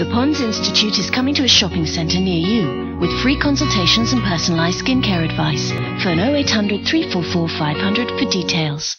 The Pond's Institute is coming to a shopping centre near you with free consultations and personalised skincare advice. Phone 0800 344 500 for details.